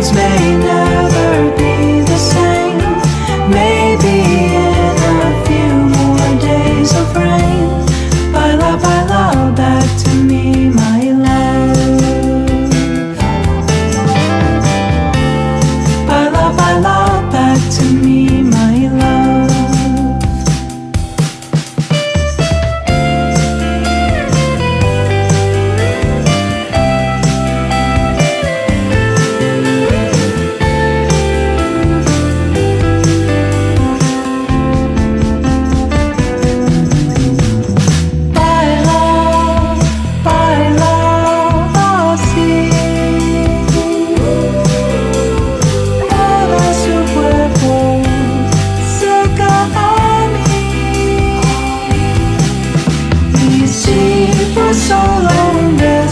things may now. see the soul in the